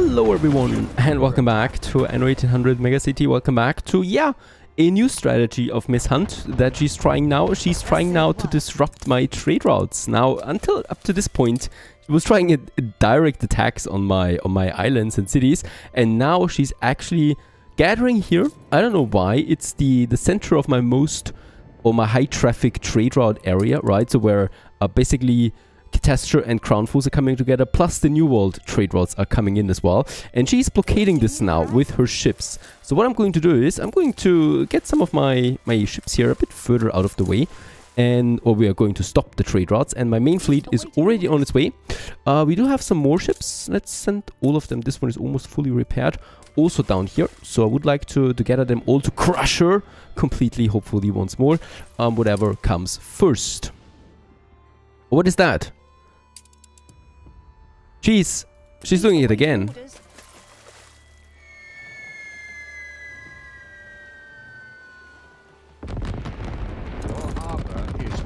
Hello everyone and welcome back to Anno 1800 Megacity. Welcome back to, yeah, a new strategy of Miss Hunt that she's trying now. She's trying now to disrupt my trade routes. Now, until up to this point, she was trying a, a direct attacks on my on my islands and cities, and now she's actually gathering here. I don't know why. It's the the center of my most or my high traffic trade route area, right? So where uh, basically Catastor and Crown Falls are coming together, plus the New World trade routes are coming in as well. And she's blockading this now with her ships. So what I'm going to do is I'm going to get some of my, my ships here a bit further out of the way. And, or we are going to stop the trade routes. And my main fleet is already on its way. Uh, we do have some more ships. Let's send all of them. This one is almost fully repaired. Also down here. So I would like to, to gather them all to crush her completely, hopefully once more. Um, whatever comes first. What is that? She's... She's doing it again.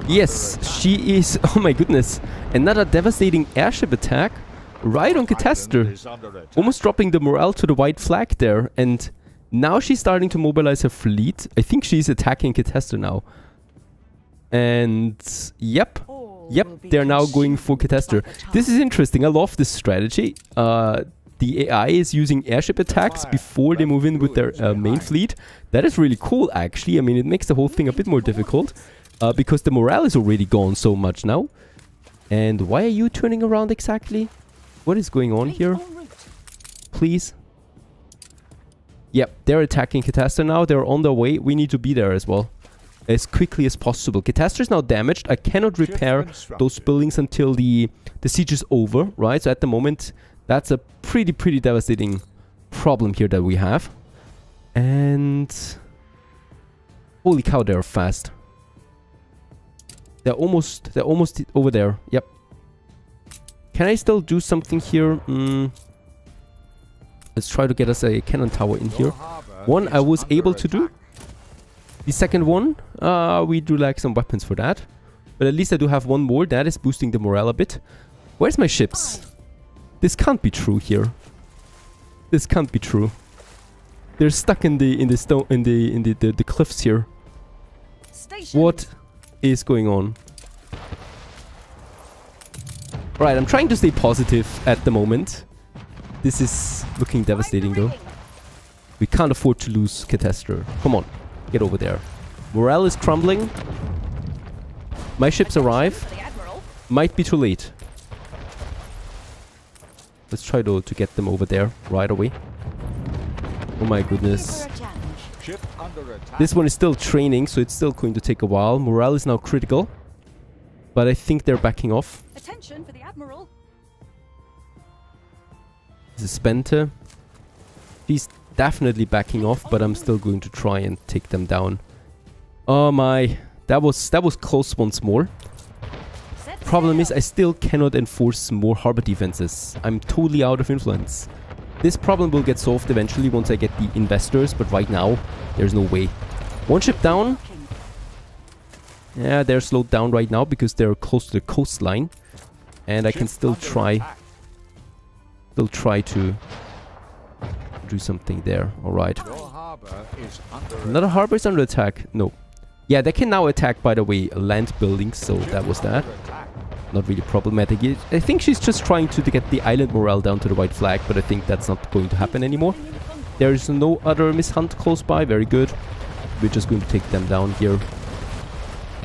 Yes, she is... Oh my goodness. Another devastating airship attack right on Catastor. Almost dropping the morale to the white flag there. And now she's starting to mobilize her fleet. I think she's attacking Catastor now. And... Yep. Yep, they're now going for Catastor. This is interesting. I love this strategy. Uh, the AI is using airship attacks before they move in with their uh, main fleet. That is really cool, actually. I mean, it makes the whole thing a bit more difficult. Uh, because the morale is already gone so much now. And why are you turning around exactly? What is going on here? Please. Yep, they're attacking Catastor now. They're on their way. We need to be there as well as quickly as possible. Catastor is now damaged. I cannot repair those buildings until the, the siege is over, right? So at the moment, that's a pretty, pretty devastating problem here that we have. And... Holy cow, they're fast. They're almost, they're almost over there. Yep. Can I still do something here? Mm. Let's try to get us a cannon tower in here. One I was able to do. The second one, uh, we do like some weapons for that. But at least I do have one more. That is boosting the morale a bit. Where's my ships? This can't be true here. This can't be true. They're stuck in the in the stone in the in the the, the cliffs here. What is going on? Right, I'm trying to stay positive at the moment. This is looking devastating though. We can't afford to lose Catastor. Come on. Get over there. Morale is crumbling. My ships arrive. Might be too late. Let's try to, to get them over there right away. Oh my goodness. This one is still training, so it's still going to take a while. Morale is now critical. But I think they're backing off. Attention for the Admiral. This is Spente. He's definitely backing off, but I'm still going to try and take them down. Oh my, that was that was close once more. Problem is I still cannot enforce more harbor defenses. I'm totally out of influence. This problem will get solved eventually once I get the investors, but right now there's no way. One ship down. Yeah, they're slowed down right now because they're close to the coastline. And I can still try still try to do something there. Alright. Another harbor is under attack. No. Yeah, they can now attack, by the way, land buildings, so that was that. Not really problematic. I think she's just trying to, to get the island morale down to the white flag, but I think that's not going to happen anymore. There is no other Miss Hunt close by. Very good. We're just going to take them down here.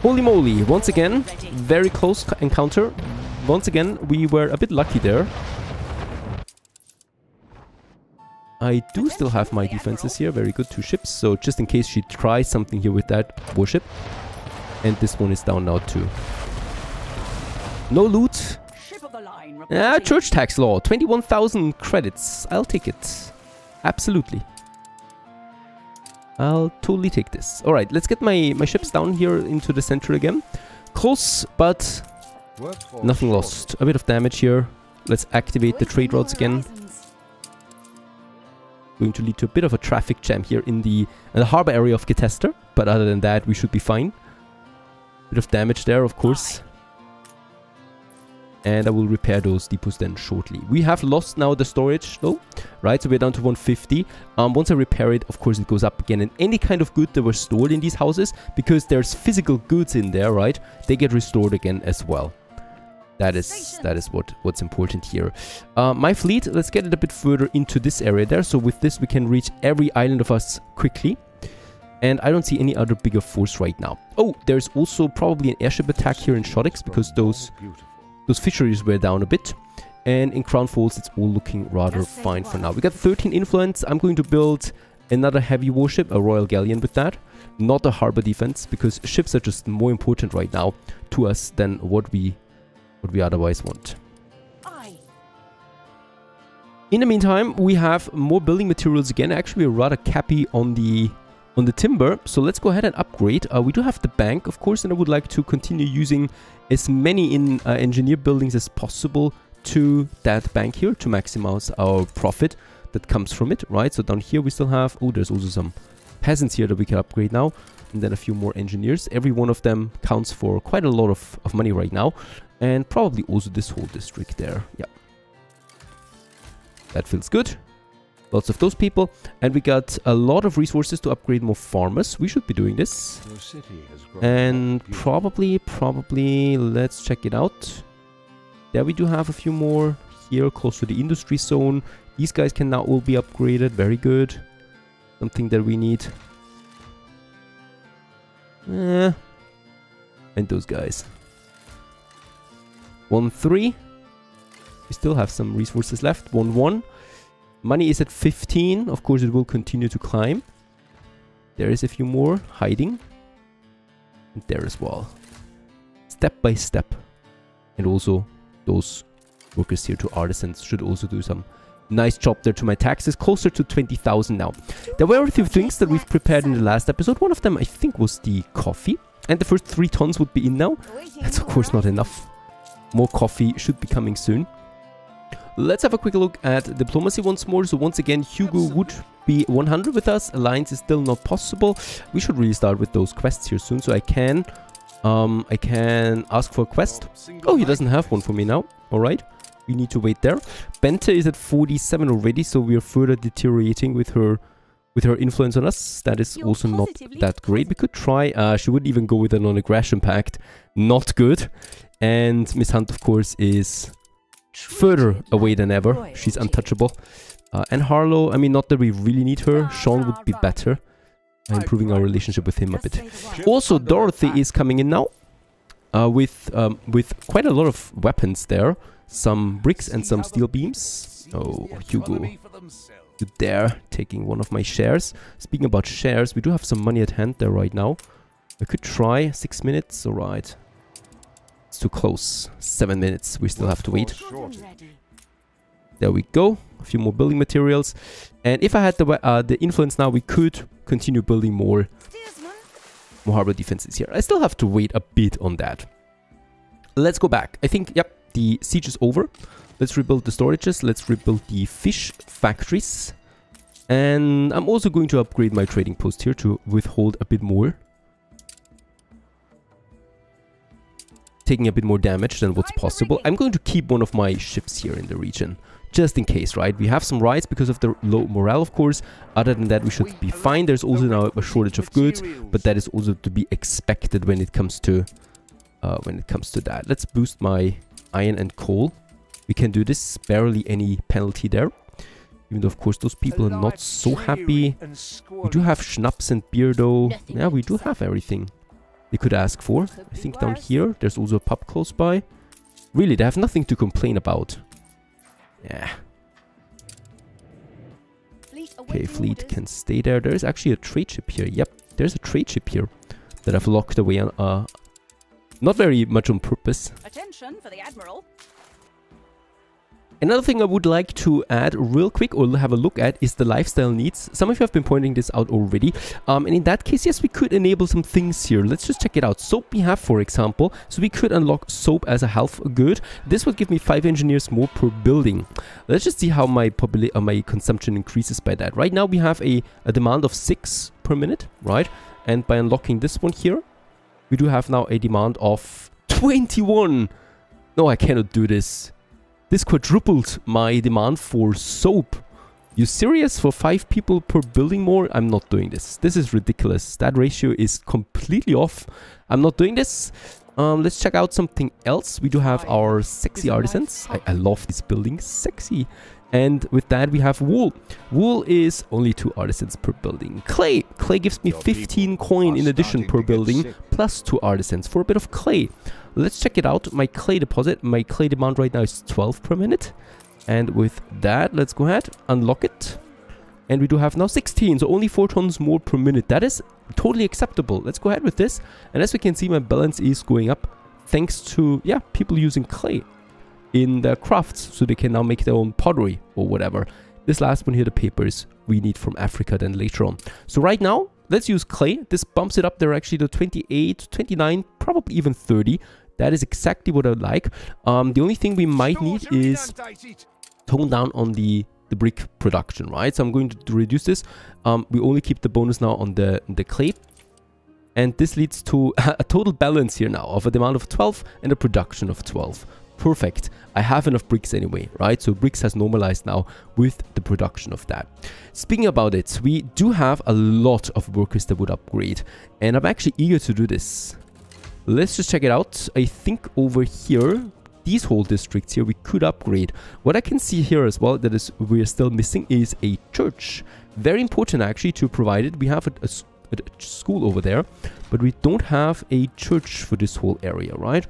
Holy moly. Once again, very close encounter. Once again, we were a bit lucky there. I do still have my defenses here. Very good. Two ships. So just in case she tries something here with that warship. And this one is down now too. No loot. Ah, church tax law. 21,000 credits. I'll take it. Absolutely. I'll totally take this. Alright, let's get my, my ships down here into the center again. Close, but nothing lost. A bit of damage here. Let's activate the trade routes again going to lead to a bit of a traffic jam here in the, in the harbor area of Catastor. But other than that, we should be fine. Bit of damage there, of course. and I will repair those depots then shortly. We have lost now the storage though, right? So we're down to 150. Um, once I repair it, of course, it goes up again. And any kind of good that was stored in these houses, because there's physical goods in there, right? They get restored again as well. That is that is what what's important here. Uh, my fleet, let's get it a bit further into this area there. So with this, we can reach every island of us quickly. And I don't see any other bigger force right now. Oh, there's also probably an airship attack here in Shoddix because those those fisheries were down a bit. And in Crown Falls, it's all looking rather fine for now. We got 13 influence. I'm going to build another heavy warship, a Royal Galleon with that. Not a harbor defense, because ships are just more important right now to us than what we what we otherwise want. In the meantime, we have more building materials again. Actually, we're rather cappy on the on the timber. So let's go ahead and upgrade. Uh, we do have the bank, of course, and I would like to continue using as many in uh, engineer buildings as possible to that bank here to maximize our profit that comes from it, right? So down here we still have, oh, there's also some peasants here that we can upgrade now. And then a few more engineers. Every one of them counts for quite a lot of, of money right now. And probably also this whole district there. Yeah. That feels good. Lots of those people. And we got a lot of resources to upgrade more farmers. We should be doing this. And probably, probably, let's check it out. There we do have a few more here close to the industry zone. These guys can now all be upgraded. Very good. Something that we need. Eh. And those guys. 1-3. We still have some resources left. 1-1. Money is at 15. Of course, it will continue to climb. There is a few more hiding. And there as well. Step by step. And also, those workers here to artisans should also do some nice job there to my taxes. Closer to 20,000 now. There were a few things that we've prepared in the last episode. One of them, I think, was the coffee. And the first three tons would be in now. That's, of course, not enough. More coffee should be coming soon. Let's have a quick look at diplomacy once more. So once again, Hugo would be 100 with us. Alliance is still not possible. We should really start with those quests here soon. So I can, um, I can ask for a quest. Oh, he doesn't have one for me now. All right. We need to wait there. Bente is at 47 already, so we are further deteriorating with her with her influence on us. That is also not that great. We could try. Uh, she would even go with a non-aggression pact. Not good. And Miss Hunt, of course, is further away than ever. She's untouchable. Uh, and Harlow, I mean, not that we really need her. Sean would be better. Improving our relationship with him a bit. Also, Dorothy is coming in now. Uh, with um, with quite a lot of weapons there. Some bricks and some steel beams. Oh, Hugo. Dare taking one of my shares. Speaking about shares, we do have some money at hand there right now. I could try. Six minutes. Alright. It's too close. Seven minutes. We still have to wait. There we go. A few more building materials. And if I had the uh, the influence now, we could continue building more, more harbor defenses here. I still have to wait a bit on that. Let's go back. I think, yep, the siege is over. Let's rebuild the storages. Let's rebuild the fish factories. And I'm also going to upgrade my trading post here to withhold a bit more taking a bit more damage than what's possible. I'm going to keep one of my ships here in the region. Just in case, right? We have some rights because of the low morale, of course. Other than that, we should be fine. There's also now a shortage of goods, but that is also to be expected when it comes to uh, when it comes to that. Let's boost my iron and coal. We can do this. Barely any penalty there. Even though, of course, those people are not so happy. We do have schnapps and beer, though. Yeah, we do have everything they could ask for. I think down here, there's also a pub close by. Really, they have nothing to complain about. Yeah. Okay, fleet can stay there. There is actually a trade ship here. Yep, there's a trade ship here that I've locked away on, uh, not very much on purpose. Attention for the admiral. Another thing I would like to add real quick or have a look at is the lifestyle needs. Some of you have been pointing this out already. Um, and in that case, yes, we could enable some things here. Let's just check it out. Soap we have, for example. So we could unlock soap as a health good. This would give me 5 engineers more per building. Let's just see how my, uh, my consumption increases by that. Right now we have a, a demand of 6 per minute, right? And by unlocking this one here, we do have now a demand of 21 No, I cannot do this. This quadrupled my demand for soap. You serious? For five people per building more? I'm not doing this. This is ridiculous. That ratio is completely off. I'm not doing this. Um, let's check out something else. We do have our sexy artisans. I, I love this building. Sexy. And with that, we have wool. Wool is only two artisans per building. Clay. Clay gives me 15 coin in addition per building, plus two artisans for a bit of clay. Let's check it out. My clay deposit, my clay demand right now is 12 per minute. And with that, let's go ahead, unlock it. And we do have now 16, so only 4 tons more per minute. That is totally acceptable. Let's go ahead with this. And as we can see, my balance is going up thanks to, yeah, people using clay in their crafts so they can now make their own pottery or whatever. This last one here, the papers we need from Africa then later on. So right now, let's use clay. This bumps it up there actually to 28, 29, probably even 30. That is exactly what I would like. Um, the only thing we might need is tone down on the the brick production, right? So I'm going to reduce this. Um, we only keep the bonus now on the, the clay. And this leads to a total balance here now of a demand of 12 and a production of 12 perfect. I have enough bricks anyway, right? So bricks has normalized now with the production of that. Speaking about it, we do have a lot of workers that would upgrade and I'm actually eager to do this. Let's just check it out. I think over here, these whole districts here, we could upgrade. What I can see here as well that is we're still missing is a church. Very important actually to provide it. We have a, a, a school over there, but we don't have a church for this whole area, right?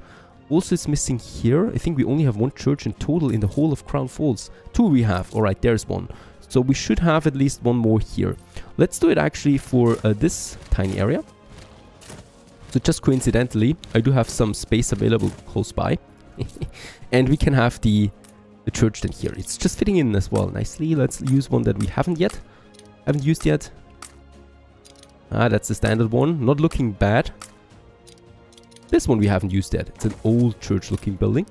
Also, it's missing here. I think we only have one church in total in the whole of Crown Falls. Two we have. Alright, there's one. So we should have at least one more here. Let's do it actually for uh, this tiny area. So just coincidentally, I do have some space available close by. and we can have the, the church then here. It's just fitting in as well nicely. Let's use one that we haven't yet. Haven't used yet. Ah, that's the standard one. Not looking bad. This one we haven't used yet. It's an old church looking building.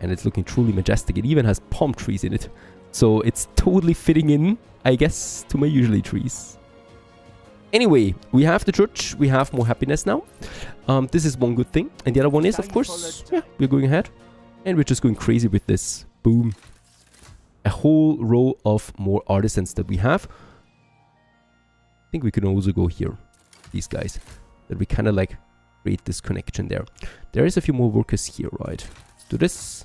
And it's looking truly majestic. It even has palm trees in it. So it's totally fitting in, I guess, to my usually trees. Anyway, we have the church. We have more happiness now. Um, this is one good thing. And the other one is, of course, yeah, we're going ahead. And we're just going crazy with this. Boom. A whole row of more artisans that we have. I think we can also go here. These guys. That we kind of like create this connection there. There is a few more workers here, right? Let's do this.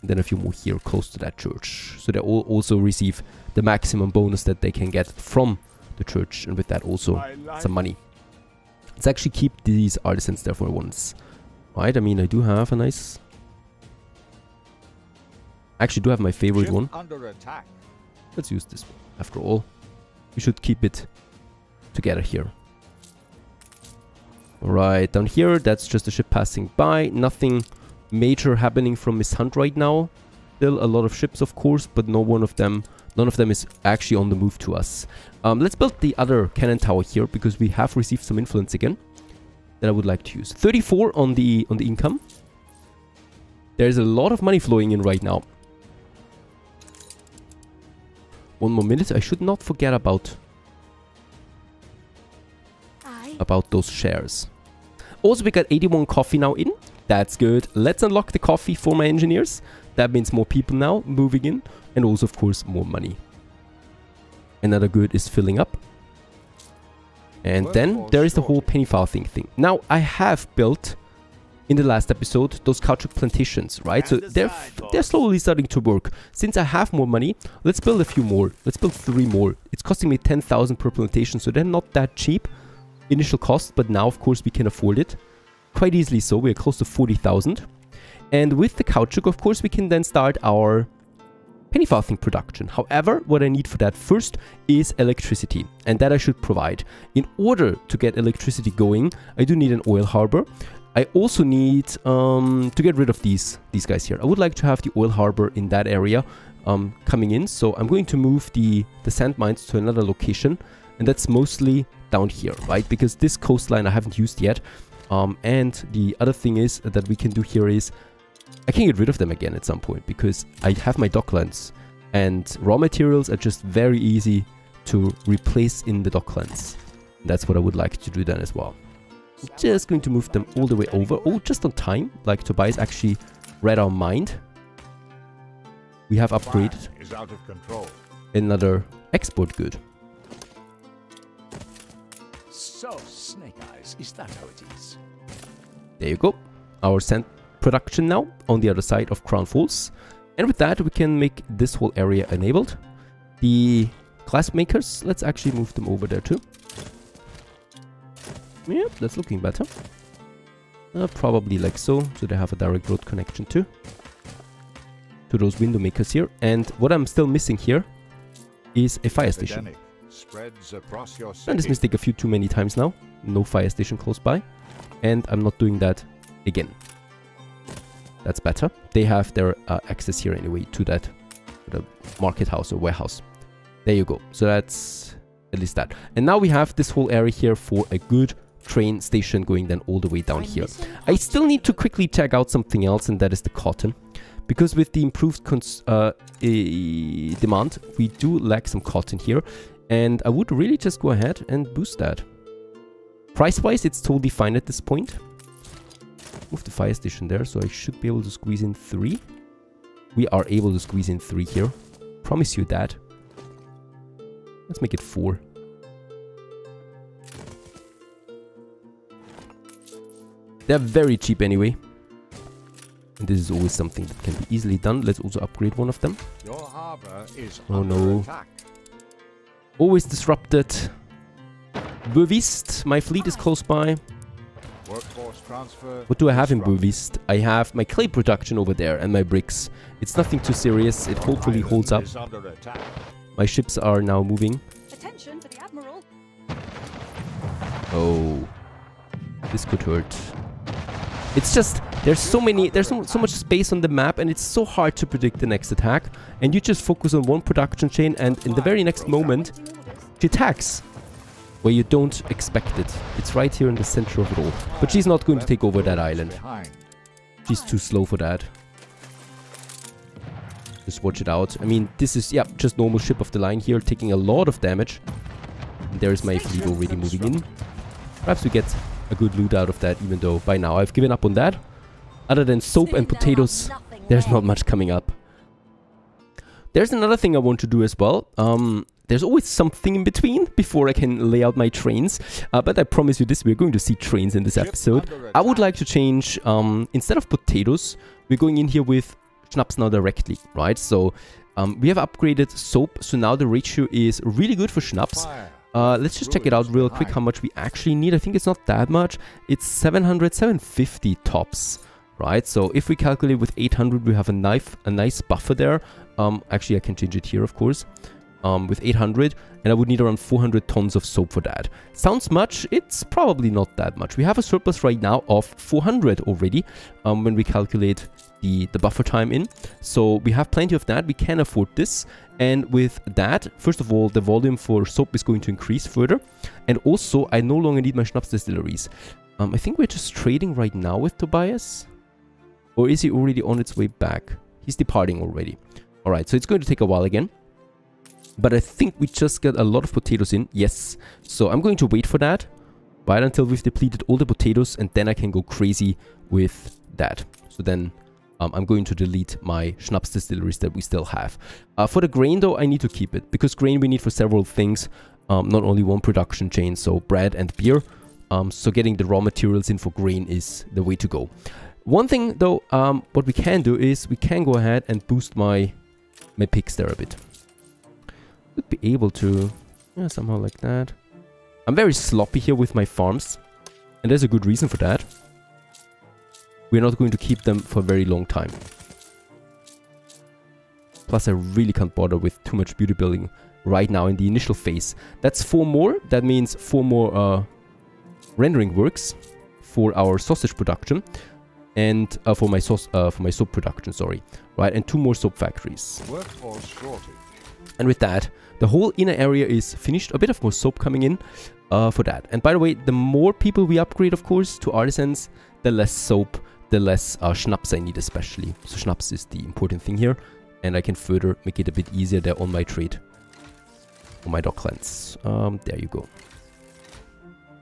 And then a few more here close to that church. So they all also receive the maximum bonus that they can get from the church. And with that also some money. Let's actually keep these artisans there for once. Right, I mean, I do have a nice... I actually do have my favorite one. Let's use this one. After all, we should keep it together here. Alright, down here, that's just a ship passing by. Nothing major happening from Miss Hunt right now. Still a lot of ships, of course, but no one of them, none of them is actually on the move to us. Um, let's build the other cannon tower here, because we have received some influence again that I would like to use. 34 on the on the income. There's a lot of money flowing in right now. One more minute. I should not forget about about those shares. Also, we got 81 coffee now in. That's good. Let's unlock the coffee for my engineers. That means more people now moving in. And also, of course, more money. Another good is filling up. And then there is the whole penny farthing thing. Now, I have built in the last episode those caoutchouc plantations, right? So they're they're slowly starting to work. Since I have more money, let's build a few more. Let's build three more. It's costing me 10,000 per plantation, so they're not that cheap initial cost, but now of course we can afford it. Quite easily so, we're close to 40,000. And with the caoutchouc, of course, we can then start our penny farthing production. However, what I need for that first is electricity, and that I should provide. In order to get electricity going, I do need an oil harbor. I also need um, to get rid of these these guys here. I would like to have the oil harbor in that area um, coming in, so I'm going to move the, the sand mines to another location, and that's mostly down here, right? Because this coastline I haven't used yet. Um, and the other thing is that we can do here is I can get rid of them again at some point because I have my docklands and raw materials are just very easy to replace in the docklands. That's what I would like to do then as well. I'm just going to move them all the way over. Oh, just on time. Like Tobias actually read our mind. We have upgraded another export good. So, Snake Eyes, is that how it is? There you go. Our sand production now on the other side of Crown Falls. And with that, we can make this whole area enabled. The glass makers, let's actually move them over there too. Yep, that's looking better. Uh, probably like so, so they have a direct road connection too. To those window makers here. And what I'm still missing here is a fire station. And this mistake a few too many times now. No fire station close by. And I'm not doing that again. That's better. They have their uh, access here anyway to that the market house or warehouse. There you go. So that's at least that. And now we have this whole area here for a good train station going then all the way down here. I still need to quickly check out something else and that is the cotton. Because with the improved uh, demand, we do lack some cotton here. And I would really just go ahead and boost that. Price-wise, it's totally fine at this point. Move the fire station there, so I should be able to squeeze in three. We are able to squeeze in three here. Promise you that. Let's make it four. They're very cheap anyway. And this is always something that can be easily done. Let's also upgrade one of them. oh no. Attack. Always disrupted. Buvist, my fleet is close by. What do I have in Buvist? I have my clay production over there and my bricks. It's nothing too serious. It hopefully holds up. My ships are now moving. Attention to the admiral. Oh, this could hurt. It's just there's so many there's so, so much space on the map and it's so hard to predict the next attack and you just focus on one production chain and in the very next moment she attacks where you don't expect it. It's right here in the center of it all. But she's not going to take over that island. She's too slow for that. Just watch it out. I mean, this is, yeah, just normal ship of the line here, taking a lot of damage. And there's my fleet already moving in. Perhaps we get a good loot out of that, even though by now I've given up on that. Other than soap and potatoes, there's not much coming up. There's another thing I want to do as well. Um, there's always something in between before I can lay out my trains. Uh, but I promise you this, we're going to see trains in this episode. I would like to change, um, instead of potatoes, we're going in here with schnapps now directly, right? So um, we have upgraded soap, so now the ratio is really good for schnapps. Uh, let's just check it out real quick how much we actually need. I think it's not that much. It's 700, 750 tops right? So if we calculate with 800, we have a, knife, a nice buffer there. Um, actually, I can change it here, of course um, with 800 and I would need around 400 tons of soap for that. Sounds much? It's probably not that much. We have a surplus right now of 400 already um, when we calculate the, the buffer time in. So we have plenty of that. We can afford this. And with that, first of all, the volume for soap is going to increase further. And also, I no longer need my schnapps distilleries. Um, I think we're just trading right now with Tobias. Or is he already on its way back? He's departing already. Alright, so it's going to take a while again. But I think we just got a lot of potatoes in. Yes. So I'm going to wait for that. Wait until we've depleted all the potatoes. And then I can go crazy with that. So then um, I'm going to delete my schnapps distilleries that we still have. Uh, for the grain though, I need to keep it. Because grain we need for several things. Um, not only one production chain. So bread and beer. Um, so getting the raw materials in for grain is the way to go. One thing though, um, what we can do is we can go ahead and boost my, my pigs there a bit should be able to... Yeah, somehow like that. I'm very sloppy here with my farms. And there's a good reason for that. We're not going to keep them for a very long time. Plus, I really can't bother with too much beauty building right now in the initial phase. That's four more. That means four more uh, rendering works for our sausage production and uh, for my sauce uh, for my soap production. Sorry, right, and two more soap factories. Workforce shortage. And with that, the whole inner area is finished. A bit of more soap coming in uh, for that. And by the way, the more people we upgrade, of course, to artisans, the less soap, the less uh, schnapps I need especially. So schnapps is the important thing here. And I can further make it a bit easier there on my trade. On my docklands. Um, there you go.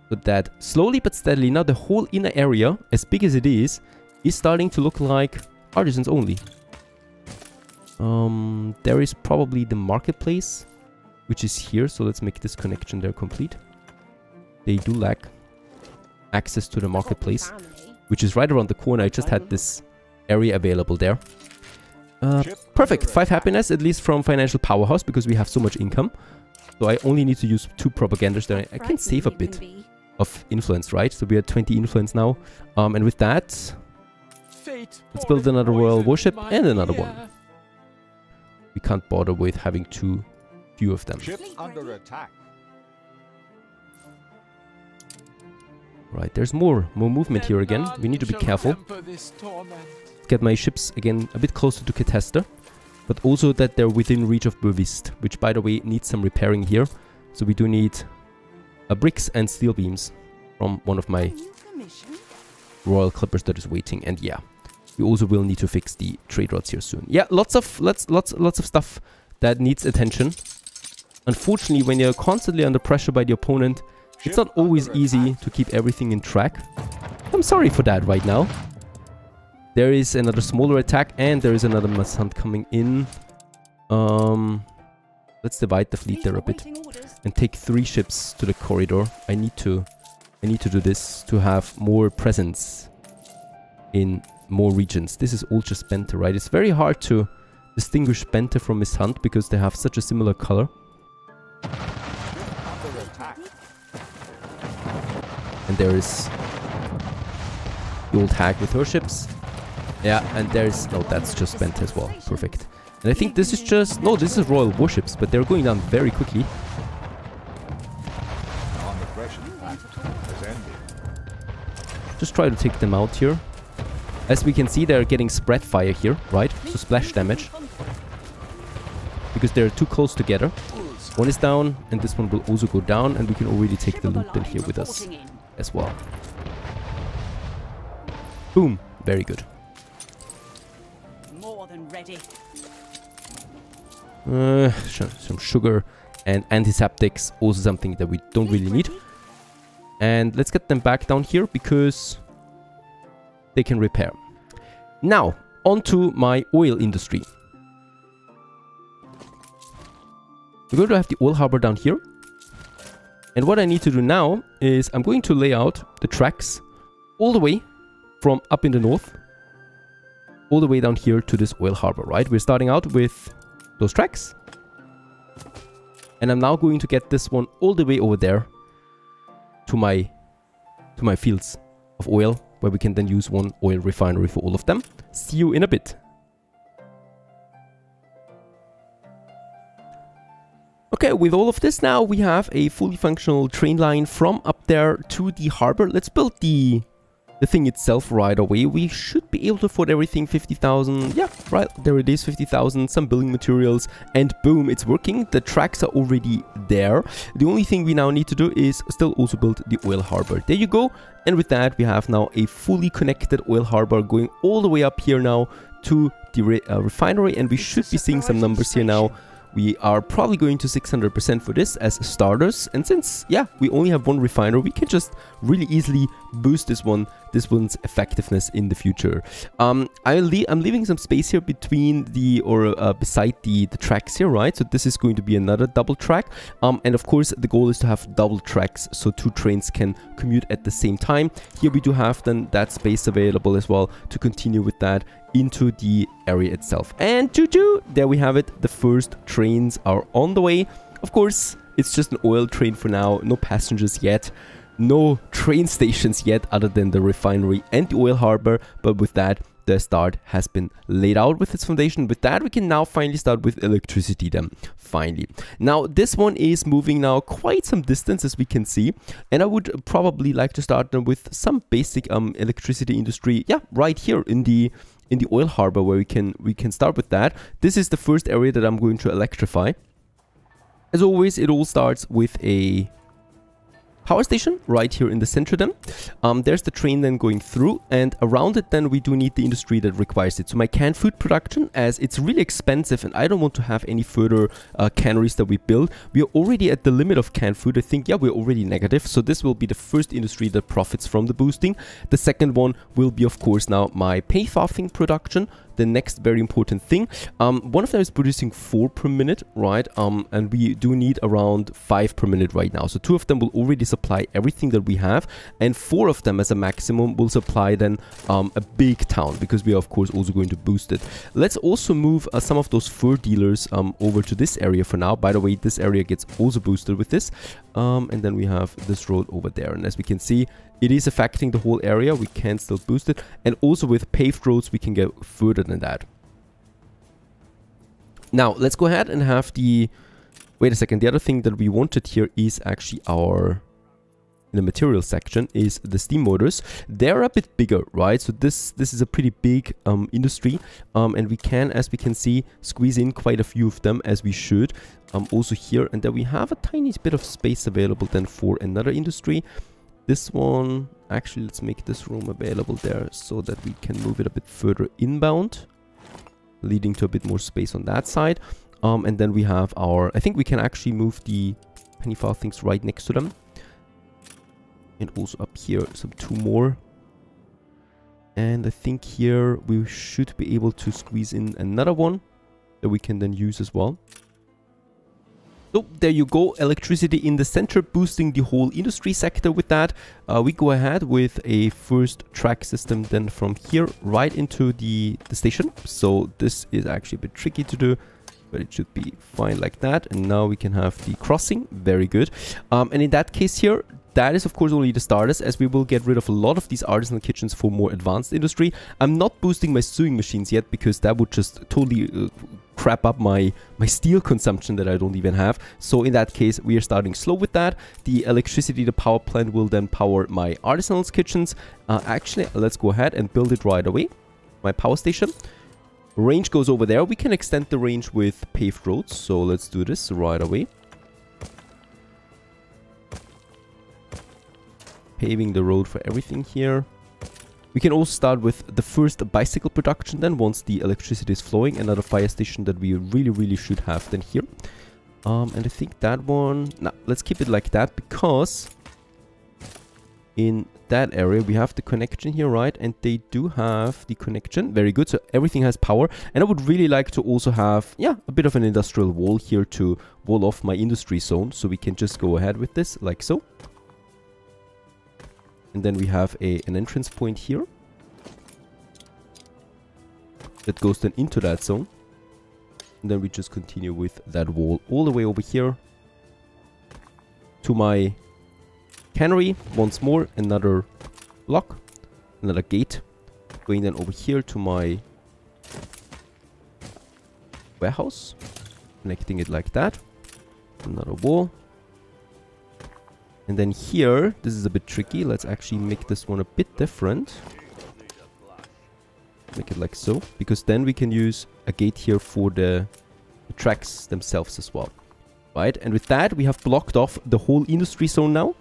But that slowly but steadily, now the whole inner area, as big as it is, is starting to look like artisans only. Um, there is probably the marketplace, which is here. So let's make this connection there complete. They do lack access to the marketplace, which is right around the corner. I just had this area available there. Uh, perfect. Five happiness, at least from financial powerhouse, because we have so much income. So I only need to use two propagandas there. I can save a bit of influence, right? So we are 20 influence now. Um, and with that, let's build another royal warship and another one. We can't bother with having too few of them. Ship under attack. Right, there's more more movement here again. We need to be careful. Get my ships again a bit closer to Catastor. But also that they're within reach of Bouvist, which by the way needs some repairing here. So we do need uh, bricks and steel beams from one of my royal clippers that is waiting. And yeah, we also will need to fix the trade routes here soon. Yeah, lots of lots lots lots of stuff that needs attention. Unfortunately, when you're constantly under pressure by the opponent, it's not always easy to keep everything in track. I'm sorry for that right now. There is another smaller attack and there is another Miss Hunt coming in. Um, let's divide the fleet there a bit and take three ships to the corridor. I need to, I need to do this to have more presence in more regions. This is all just right? It's very hard to distinguish Bente from Miss Hunt because they have such a similar color. And there is the old hag with her ships. Yeah, and there's... No, that's just Bente as well. Perfect. And I think this is just... No, this is royal warships, but they're going down very quickly. Just try to take them out here. As we can see, they're getting spread fire here, right? So splash damage. Because they're too close together. One is down, and this one will also go down, and we can already take the loot then here with us as well. Boom. Very good. More than ready. Uh, some sugar and antiseptics, also something that we don't really need. And let's get them back down here because they can repair. Now, onto my oil industry. We're going to have the oil harbor down here. And what I need to do now is I'm going to lay out the tracks all the way from up in the north all the way down here to this oil harbor, right? We're starting out with those tracks. And I'm now going to get this one all the way over there to my to my fields of oil where we can then use one oil refinery for all of them. See you in a bit. Okay, with all of this now, we have a fully functional train line from up there to the harbor. Let's build the the thing itself right away. We should be able to afford everything 50,000. Yeah, right, there it is, 50,000, some building materials, and boom, it's working. The tracks are already there. The only thing we now need to do is still also build the oil harbor. There you go. And with that, we have now a fully connected oil harbor going all the way up here now to the re uh, refinery, and we should be seeing some numbers here now we are probably going to 600% for this as starters. And since, yeah, we only have one refiner, we can just really easily boost this one, this one's effectiveness in the future. Um, I le I'm leaving some space here between the, or uh, beside the, the tracks here, right? So this is going to be another double track. Um, and of course, the goal is to have double tracks so two trains can commute at the same time. Here we do have then that space available as well to continue with that into the area itself. And choo-choo, there we have it. The first trains are on the way. Of course, it's just an oil train for now. No passengers yet. No train stations yet other than the refinery and the oil harbor. But with that, the start has been laid out with its foundation. With that, we can now finally start with electricity then, finally. Now, this one is moving now quite some distance as we can see. And I would probably like to start with some basic um, electricity industry, yeah, right here in the in the oil harbor where we can we can start with that. This is the first area that I'm going to electrify. As always, it all starts with a power station right here in the center then. Um, there's the train then going through and around it then we do need the industry that requires it. So my canned food production as it's really expensive and I don't want to have any further uh, canneries that we build. We are already at the limit of canned food. I think, yeah, we're already negative. So this will be the first industry that profits from the boosting. The second one will be, of course, now my penny farthing production the next very important thing. Um, one of them is producing 4 per minute, right? Um, and we do need around 5 per minute right now. So two of them will already supply everything that we have. And four of them as a maximum will supply then um, a big town because we are of course also going to boost it. Let's also move uh, some of those fur dealers um, over to this area for now. By the way, this area gets also boosted with this. Um, and then we have this road over there. And as we can see, it is affecting the whole area. We can still boost it. And also with paved roads, we can get further than that. Now, let's go ahead and have the... Wait a second. The other thing that we wanted here is actually our... In the material section is the steam motors. They're a bit bigger, right? So this this is a pretty big um, industry. Um, and we can, as we can see, squeeze in quite a few of them as we should. Um, also here. And then we have a tiny bit of space available then for another industry. This one, actually, let's make this room available there so that we can move it a bit further inbound, leading to a bit more space on that side. Um, and then we have our, I think we can actually move the penny farthings right next to them. And also up here, some two more. And I think here we should be able to squeeze in another one that we can then use as well. So there you go, electricity in the center, boosting the whole industry sector with that. Uh, we go ahead with a first track system then from here right into the, the station. So this is actually a bit tricky to do, but it should be fine like that. And now we can have the crossing, very good. Um, and in that case here, that is of course only the starters as we will get rid of a lot of these artisanal kitchens for more advanced industry. I'm not boosting my sewing machines yet because that would just totally uh, crap up my, my steel consumption that I don't even have. So in that case, we are starting slow with that. The electricity, the power plant will then power my artisanal kitchens. Uh, actually, let's go ahead and build it right away. My power station. Range goes over there. We can extend the range with paved roads. So let's do this right away. Paving the road for everything here. We can also start with the first bicycle production then once the electricity is flowing. Another fire station that we really, really should have then here. Um, and I think that one... Now, let's keep it like that because in that area we have the connection here, right? And they do have the connection. Very good. So everything has power. And I would really like to also have, yeah, a bit of an industrial wall here to wall off my industry zone. So we can just go ahead with this like so. And then we have a, an entrance point here. That goes then into that zone. And then we just continue with that wall all the way over here. To my cannery. Once more, another block. Another gate. Going then over here to my warehouse. Connecting it like that. Another wall. And then here, this is a bit tricky. Let's actually make this one a bit different. Make it like so. Because then we can use a gate here for the, the tracks themselves as well. Right? And with that, we have blocked off the whole industry zone now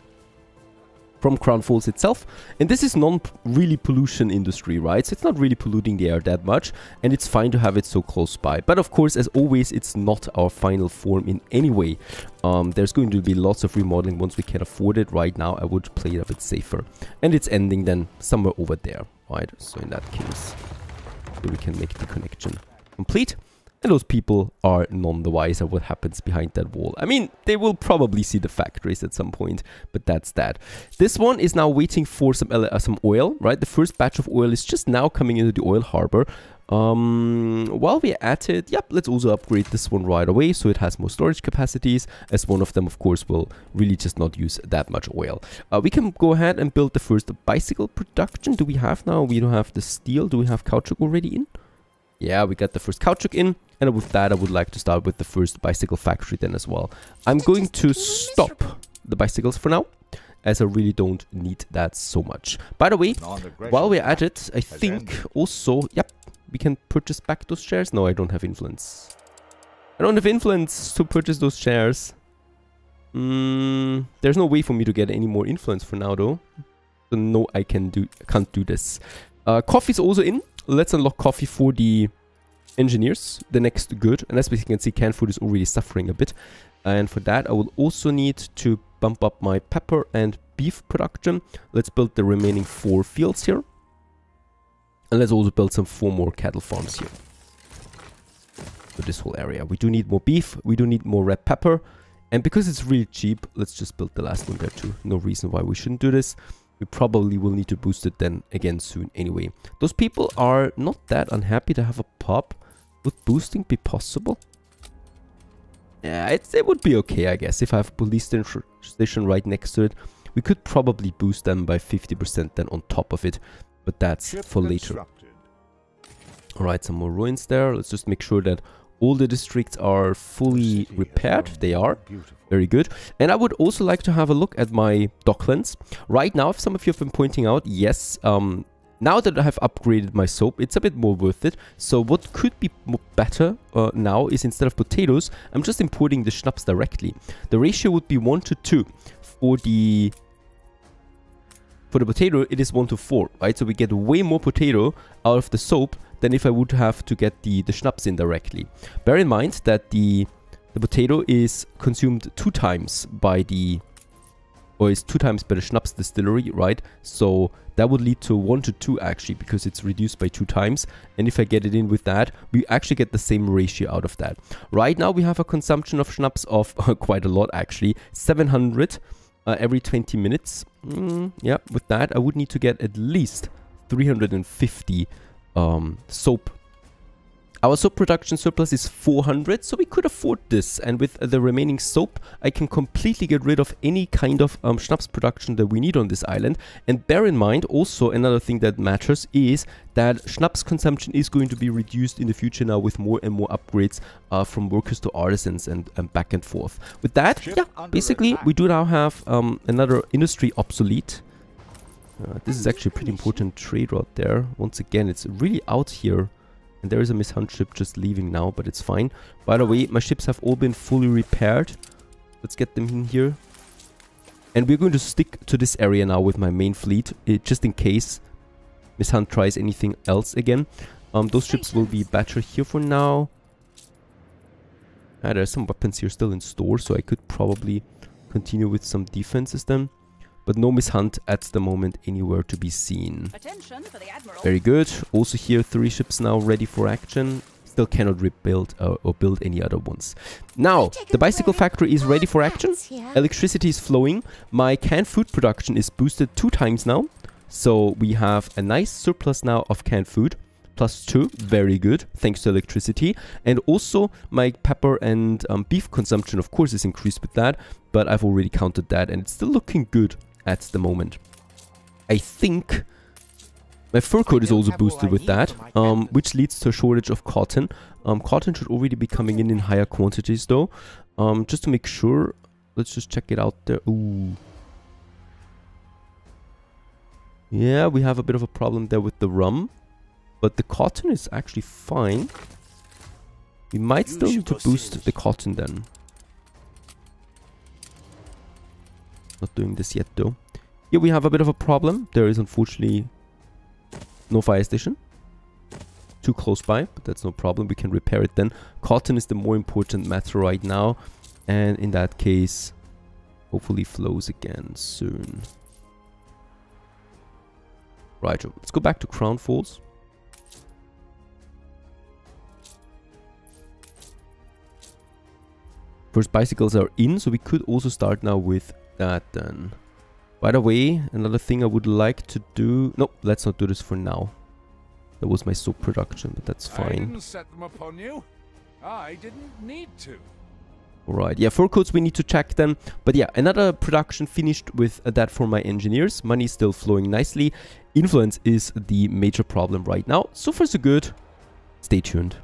from Crown Falls itself. And this is non-really pollution industry, right? So it's not really polluting the air that much, and it's fine to have it so close by. But of course, as always, it's not our final form in any way. Um, there's going to be lots of remodeling once we can afford it. Right now, I would play it a bit safer. And it's ending then somewhere over there, right? So in that case, we can make the connection complete. And those people are none the wiser what happens behind that wall. I mean, they will probably see the factories at some point, but that's that. This one is now waiting for some, uh, some oil, right? The first batch of oil is just now coming into the oil harbor. Um, while we're at it, yep, let's also upgrade this one right away so it has more storage capacities, as one of them, of course, will really just not use that much oil. Uh, we can go ahead and build the first bicycle production. Do we have now? We don't have the steel. Do we have caoutchouc already in? Yeah, we got the first caoutchouc in. And with that, I would like to start with the first bicycle factory then as well. I'm going to stop the bicycles for now, as I really don't need that so much. By the way, while we're at it, I think also, yep, we can purchase back those shares. No, I don't have influence. I don't have influence to purchase those shares. Mm, there's no way for me to get any more influence for now, though. So no, I can do can't do this. Uh, coffee's also in. Let's unlock coffee for the engineers, the next good. And as we can see, canned food is already suffering a bit. And for that, I will also need to bump up my pepper and beef production. Let's build the remaining four fields here. And let's also build some four more cattle farms here. For this whole area. We do need more beef. We do need more red pepper. And because it's really cheap, let's just build the last one there too. No reason why we shouldn't do this. We probably will need to boost it then again soon anyway. Those people are not that unhappy to have a pop. Would boosting be possible? Yeah, it would be okay, I guess. If I have a police station right next to it, we could probably boost them by 50% then on top of it. But that's Ship for later. Alright, some more ruins there. Let's just make sure that all the districts are fully repaired. They are. Very good. And I would also like to have a look at my docklands. Right now, if some of you have been pointing out, yes, um, now that I have upgraded my soap, it's a bit more worth it. So what could be better uh, now is instead of potatoes, I'm just importing the schnapps directly. The ratio would be 1 to 2. For the for the potato, it is 1 to 4, right? So we get way more potato out of the soap than if I would have to get the, the schnapps in directly. Bear in mind that the, the potato is consumed two times by the or is two times by the schnapps distillery, right? So that would lead to one to two actually because it's reduced by two times. And if I get it in with that, we actually get the same ratio out of that. Right now we have a consumption of schnapps of quite a lot actually, 700 uh, every 20 minutes. Mm, yeah, with that I would need to get at least 350 um, soap. Our soap production surplus is 400, so we could afford this. And with the remaining soap, I can completely get rid of any kind of um, schnapps production that we need on this island. And bear in mind, also another thing that matters is that schnapps consumption is going to be reduced in the future now with more and more upgrades uh, from workers to artisans and, and, back and forth. With that, Ship yeah, basically we do now have um, another industry obsolete. Uh, this is actually a pretty important trade route there. Once again, it's really out here. And there is a Miss Hunt ship just leaving now, but it's fine. By the way, my ships have all been fully repaired. Let's get them in here. And we're going to stick to this area now with my main fleet, it, eh, just in case Miss Hunt tries anything else again. Um, those ships will be better here for now. Ah, there's some weapons here still in store, so I could probably continue with some defenses then but no Miss Hunt at the moment anywhere to be seen. Very good. Also here, three ships now ready for action. Still cannot rebuild uh, or build any other ones. Now, the bicycle factory is ready for action. Electricity is flowing. My canned food production is boosted two times now. So we have a nice surplus now of canned food plus 2, very good, thanks to electricity. And also my pepper and um, beef consumption, of course, is increased with that, but I've already counted that and it's still looking good at the moment. I think my fur coat is also boosted with that, um, which leads to a shortage of cotton. Um, cotton should already be coming in in higher quantities though. Um, just to make sure, let's just check it out there. Ooh. Yeah, we have a bit of a problem there with the rum. But the cotton is actually fine. We might still need to boost the cotton then. Not doing this yet though. Here we have a bit of a problem. There is unfortunately no fire station. Too close by, but that's no problem. We can repair it then. Cotton is the more important matter right now. And in that case, hopefully flows again soon. Right, let's go back to Crown Falls. First bicycles are in, so we could also start now with that then. By the way, another thing I would like to do... No, let's not do this for now. That was my soap production, but that's fine. I didn't set them upon you. I didn't need to. Alright, yeah, fur coats we need to check them. But yeah, another production finished with that for my engineers. Money still flowing nicely. Influence is the major problem right now. So far so good. Stay tuned.